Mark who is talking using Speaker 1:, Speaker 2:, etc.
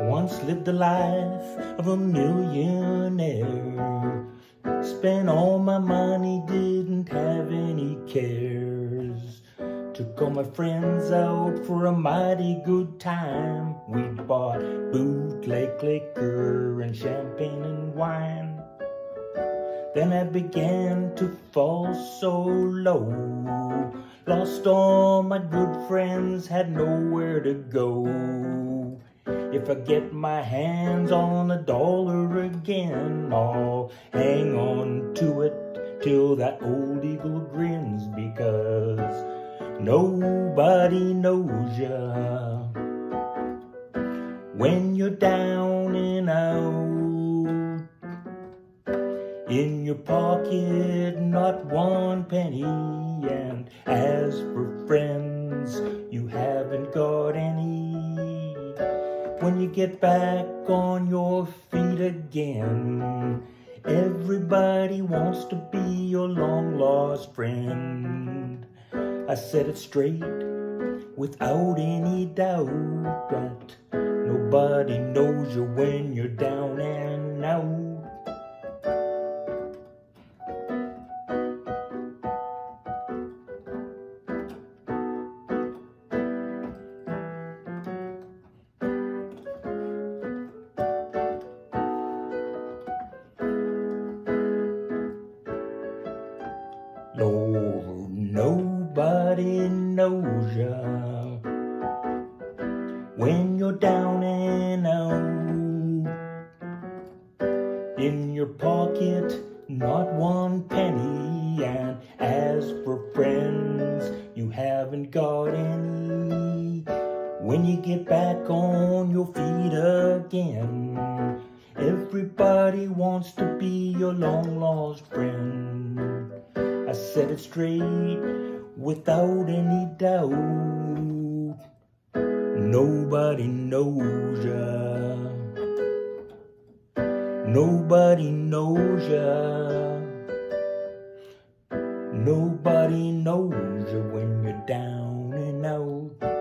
Speaker 1: once lived the life of a millionaire. Spent all my money, didn't have any cares. Took all my friends out for a mighty good time. We bought bootleg liquor and champagne and wine. Then I began to fall so low. Lost all my good friends, had nowhere to go. If I get my hands on a dollar again, I'll hang on to it till that old eagle grins because nobody knows ya when you're down and out. In your pocket, not one penny, and as get back on your feet again, everybody wants to be your long lost friend. I said it straight without any doubt that nobody knows you when you're down and out. Lord, nobody knows ya when you're down and out. In your pocket, not one penny, and as for friends, you haven't got any. When you get back on your feet again, everybody wants to be your long lost friend. Said it straight without any doubt. Nobody knows ya. Nobody knows ya. Nobody knows ya when you're down and out.